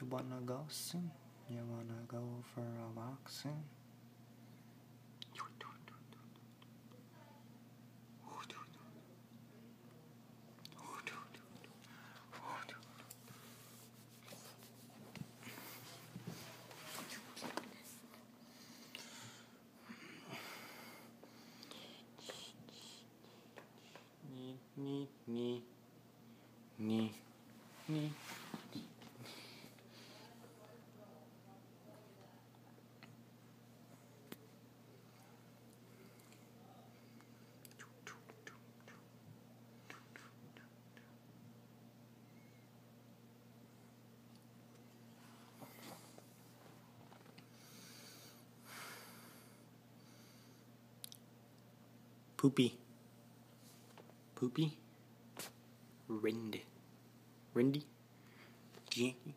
You wanna go soon? You wanna go for a walk soon? Nee, nee, nee. Nee, nee. Poopy. Poopy. Rindy. Rindy. Jackie.